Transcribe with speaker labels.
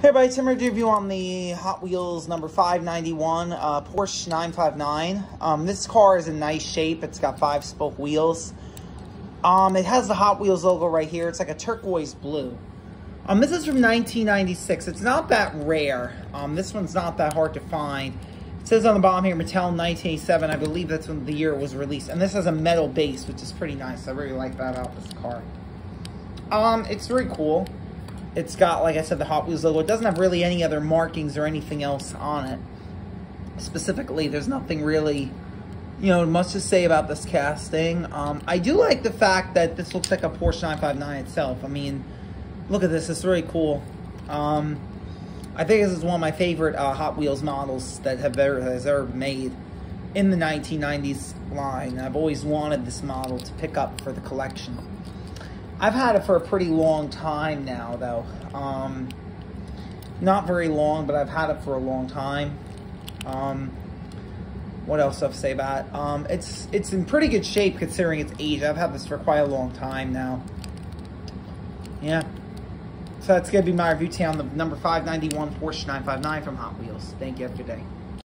Speaker 1: Hey everybody, Tim review on the Hot Wheels number 591 uh, Porsche 959. Um, this car is in nice shape. It's got five spoke wheels. Um, it has the Hot Wheels logo right here. It's like a turquoise blue. Um, this is from 1996. It's not that rare. Um, this one's not that hard to find. It says on the bottom here, Mattel 1987. I believe that's when the year it was released. And this has a metal base, which is pretty nice. I really like that out this car. Um, it's very cool. It's got, like I said, the Hot Wheels logo. It doesn't have really any other markings or anything else on it. Specifically, there's nothing really, you know, much to say about this casting. Um, I do like the fact that this looks like a Porsche 959 itself. I mean, look at this. It's really cool. Um, I think this is one of my favorite uh, Hot Wheels models that have ever, has ever made in the 1990s line. I've always wanted this model to pick up for the collection. I've had it for a pretty long time now, though. Um, not very long, but I've had it for a long time. Um, what else do I have to say about it? Um, it's, it's in pretty good shape considering its age. I've had this for quite a long time now. Yeah. So that's going to be my review today on the number 591 Porsche 959 from Hot Wheels. Thank you. Have a good day.